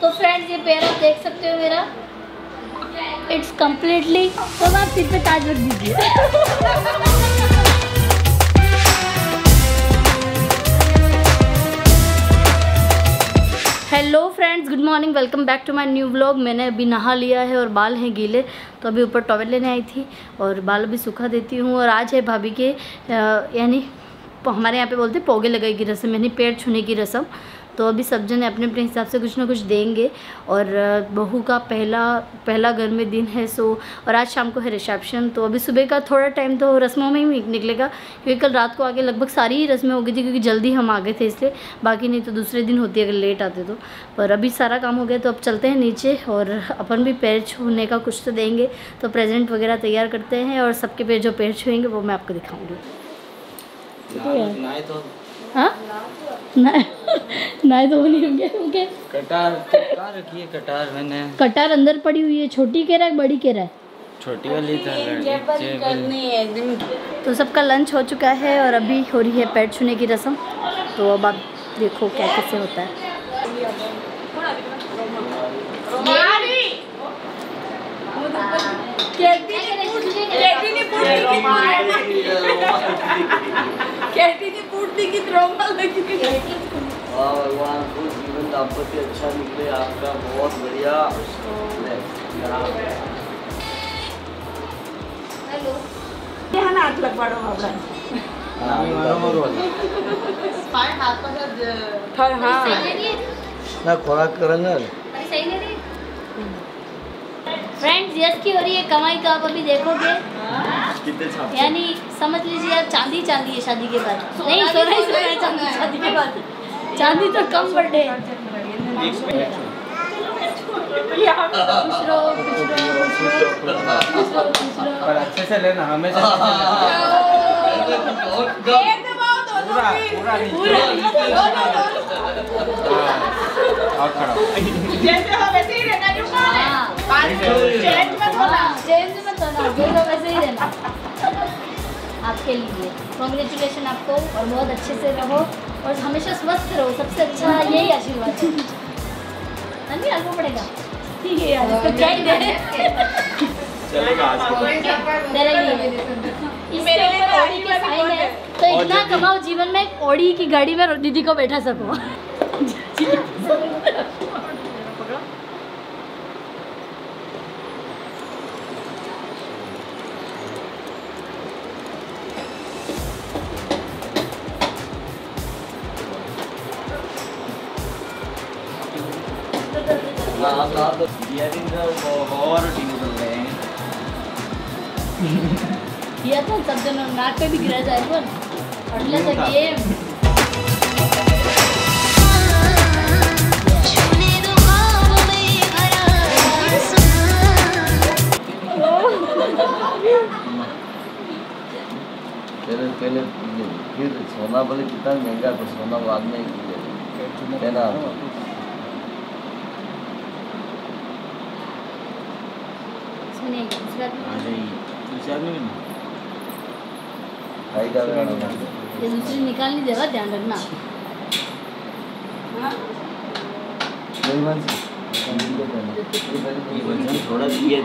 तो फ्रेंड्स ये पैर आप देख सकते हो मेरा। इट्स कम्प्लीटली तो आप सिर पे ताज रख दीजिए। Hello friends good morning welcome back to my new vlog मैंने अभी नहा लिया है और बाल हैं गीले तो अभी ऊपर टॉवल लेने आई थी और बाल अभी सूखा देती हूँ। और आज है भाभी के यानी हमारे यहाँ पे बोलते हैं, पोगे लगाई की रस्म, यानी पेड़ छूने की रस्म। तो अभी सब जने अपने अपने हिसाब से कुछ ना कुछ देंगे और बहू का पहला पहला घर में दिन है सो और आज शाम को है रिसेप्शन तो अभी सुबह का थोड़ा टाइम तो रस्मों में ही निकलेगा क्योंकि कल रात को आगे लगभग सारी ही रस्में हो गई थी क्योंकि जल्दी हम आ गए थे इसलिए बाकी नहीं तो दूसरे दिन होती अगर लेट आते तो पर अभी सारा काम हो गया तो अब चलते हैं नीचे और अपन भी पैर छूने का कुछ तो देंगे तो प्रेजेंट वगैरह तैयार करते हैं और सबके पैर जो पैर छुएँगे वो मैं आपको दिखाऊँगी। तो हाँ? नहीं नहीं तो नहीं होंगे ओके। कटार कटार रखी है कटार मैंने। कटार अंदर पड़ी हुई है छोटी कह रहा है बड़ी कह रहा है? छोटी वाली था तो सबका लंच हो चुका है और अभी हो रही है पैर छूने की रस्म। तो अब आप देखो क्या कैसे होता है। कैटीने फूटने की ट्रॉमा लगी वाह भगवान कुछ जीवन दाम्पत्य अच्छा निकले आपका बहुत बढ़िया। ले, यहाँ। लगवाडो बाबा हाँ, थर हाँ ना खोराक करेंगे फ्रेंड्स यस की हो रही है कमाई तो आप अभी देखोगे। कितने छाप यानी समझ लीजिए आप चांदी चांदी है शादी के बाद। नहीं सोना ही सोना है चांदी शादी के बाद। चांदी तो कम बढ़े रहो पर अच्छे से लेना हमेशा। ये दबाओ दोनों पूरा पूरा पूरा और खड़ा। जैसे हो वैसे ही रहना हाँ। चेंज मत होना चेंज मत होना जो लोग वैसे ही रहना। आपके लिए। कॉन्ग्रेचुलेशन आपको और बहुत अच्छे से रहो और हमेशा स्वस्थ रहो। सबसे अच्छा यही आशीर्वाद है। नंदी आलू पड़ेगा ठीक है यार इसको क्या ही दे। चलेगा आज के। तेरे लिए इसके ऊपर साइन है। तो इतना कमाओ जीवन में ऑडी की गाड़ी में दीदी को बैठा सको। और दिया था सब जन नाक पे भी गिरा जाए पर अगले तक ये पहले पहले फिर सोना बोले कितना महँगा तो सोना बाद में ही। है ना सुनिए दूसरा ये निकाल नहीं देगा ध्यान रखना। थोड़ा ये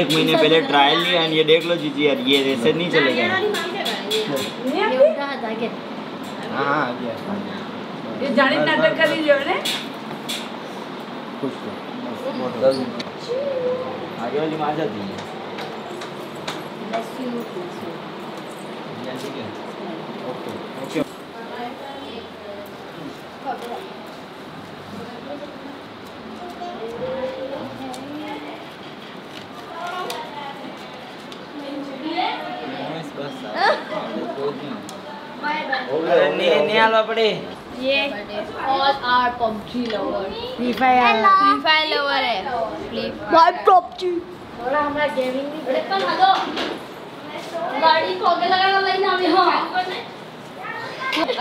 एक महीने पहले ट्रायल लिया ये देख लो जीजी यार ये ऐसे नहीं चलेगा। ये हाँ। हाँ ये जाने नाटक कर लीजिए ने आगे वाली में आ जाती है। है। ओके। ओके। अरे नहीं नहीं आलो पड़े। ये All are PUBG lovers. Free Fire Free Fire lover है। Why PUBG? थोड़ा हमारा गेमिंग भी देखो ना दो। गाड़ी को आगे लगाना लाइन हमें हाँ।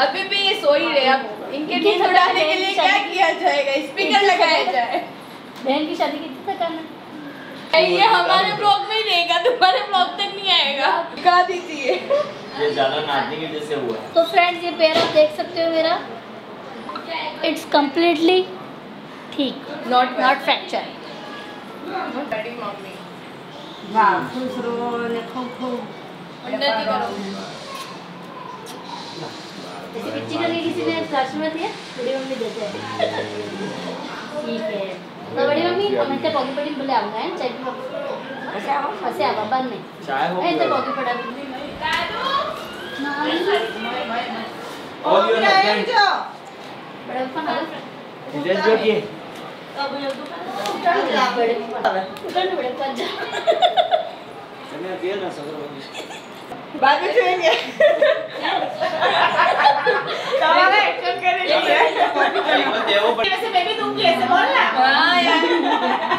अभी भी ये सो ही रहे अब इनके नींद उड़ाने के लिए क्या किया जाएगा? स्पीकर लगाया जाए। बहन की शादी कितने तक करना ये हमारे ब्लॉग में ही रहेगा। तुम्हारे ब्लॉग तक नहीं आएगा। गा दीजिए। ये ज़्यादा नाचने की वजह से हुआ है। तो फ्रेंड्स ये पैर आप देख सकते हो मेरा। इट्स कम्प्लीटली ठीक नॉट नॉट फ्रैक्चर बच्ची का ने में दिया? बड़ी मम्मी देते हैं। ठीक है। तो बड़ी मम्मी कमेंट बोले आऊँगा चाय चेक फसे आवा फसे आवा चाय हो पड़ा All your husband. Is that your game? बाद में छुएँगे तमाम एक्शन करेंगे वैसे मैं भी दूँगी ऐसे बोलना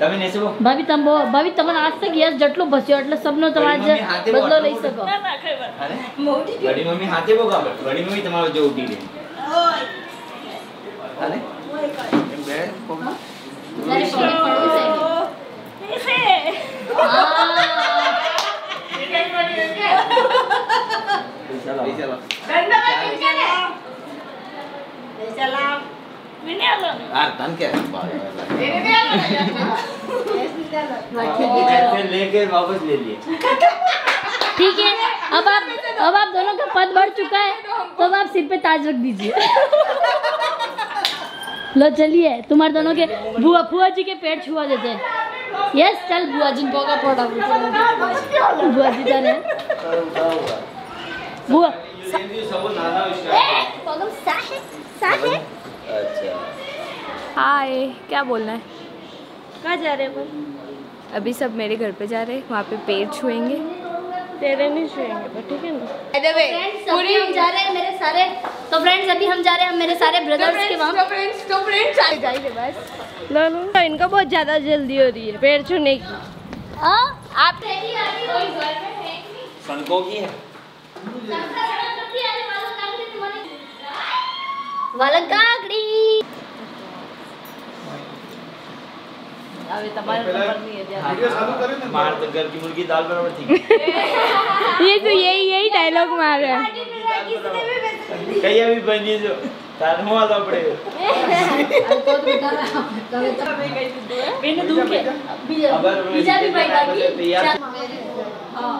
ભાભી તમ ભાભી તમને આજ તક યસ જેટલો ભસ્યો એટલે સબનો તમારે બડી મમ્મી હાથે બદલો બોટ લઈ શકો અરે બડી મમ્મી હાથે બોગા બડી મમ્મી તમારો જો ઉઠી રે અરે એમ બે પોગ તારે પગે પડવું वापस ले लिए ठीक है अब आप अब आप दोनों का पद बढ़ चुका है तो अब आप सिर पे ताज रख दीजिए। लो चलिए तुम्हारे दोनों के बुआ फुआ जी के पेट छुआ देते हैं। यस चल बुआ जी। को का फोटा बुआ जी जाने बुआ हाय अच्छा। क्या बोलना है? कहाँ जा रहे हो अभी सब मेरे घर पे जा रहे हैं वहाँ पे पैर छुएँगे। तेरे नहीं छुएँगे पर ठीक है ना? फ्रेंड्स हम जा रहे हैं मेरे सारे तो फ्रेंड्स अभी हम जा रहे हैं मेरे सारे ब्रदर्स के वहाँ। फ्रेंड्स तो फ्रेंड्स आ जाइए बस। लो लो। इनका बहुत ज़्यादा जल्दी हो रही है पेड़ छूने की। हाँ आप सनको की है। अबे तुम्हारे नंबर नहीं है वीडियो चालू करें ना। मार तो घर की मुर्गी दाल बराबर थी ये तो यही यही डायलॉग मार रहा है। कहीं अभी बनी जो तार हुआ तो पड़े। भी बैठा की हाँ।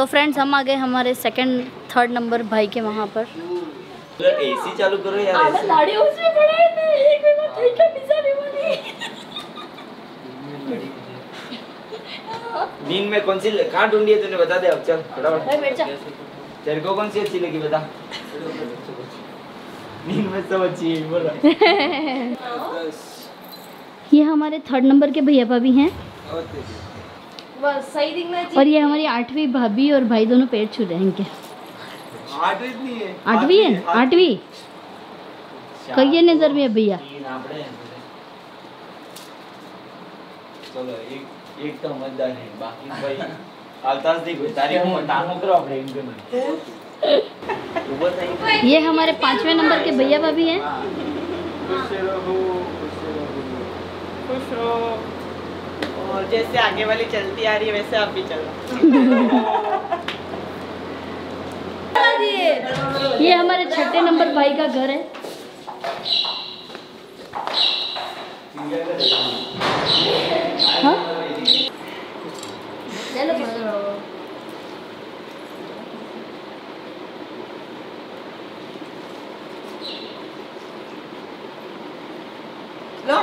तो फ्रेंड्स हम आ गए हमारे सेकंड थर्ड नंबर भाई के वहाँ पर। एसी चालू करो यार ऐसे। लाड़ी उसमें पड़ा है मैं एक में मत थई का पिज्जा नहीं बनी। नींद में कौन सी कहाँ ढूंढी है तूने बता दे अब चल फटाफट। भाई बैठ जा तेरे को कौन सी अच्छी लगी बता। नींद में सब अच्छी है बोला ये हमारे थर्ड नंबर के भैया भाभी हैं। और ये हमारी आठवीं भाभी और भाई दोनों पेड़ छू जाएँगे आठवीं है। आठवीं कहिए नज़र में भैया ये हमारे पाँचवें नंबर के भैया भाभी हैं। खुश रहो। खुश रहो। और जैसे आगे वाली चलती आ रही है वैसे आप भी चलो ये हमारे छठे नंबर भाई का घर है हाँ? લો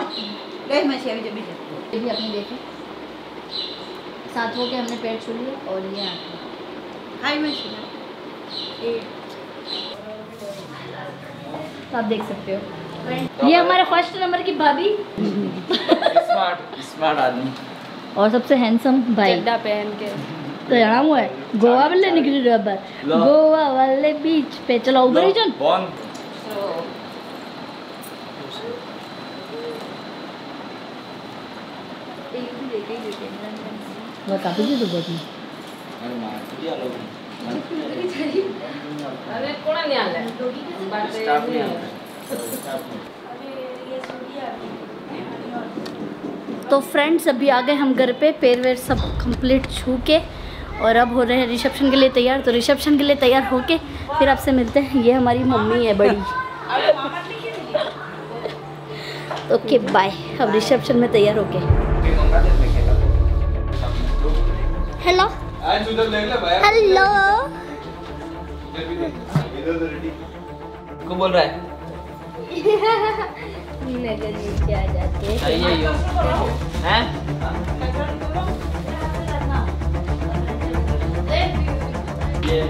લઈ મછી આવી જાય બીજા ये भी आपने साथ हो के हमने पैर छू लिए और ये आँखें हाय मैं तो आप देख सकते हो। ये हमारे फ़र्स्ट नंबर की भाभी। स्मार्ट स्मार्ट आदमी। और सबसे हैंडसम भाई। पहन के। तो यहाँ हुआ है। गोवा वाले निकली गोवा वाले बीच पे। चलो उधर ही जन मैं काफ़ी जी तो बहुत अरे बात है स्टाफ नहीं तो फ्रेंड्स अभी आ गए हम घर पे। पैर वेर सब कंप्लीट छू के और अब हो रहे हैं रिसेप्शन के लिए तैयार। तो रिसेप्शन के लिए तैयार होके फिर आपसे मिलते हैं। ये हमारी मम्मी है बड़ी। ओके बाय अब रिसेप्शन में तैयार होके। हेलो आज उधर ले ले भाई। हेलो इधर भी देख। इधर उधर रेडी को बोल रहा है? नगर नीचे आ जाते हैं? ये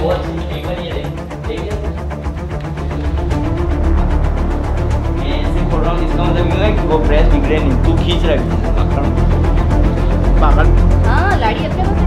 बहुत एक बार ये देख देख। बोल रहा हूँ इसका मतलब ये कि वो प्रेस बिगड़े नहीं तू खींच रहा है y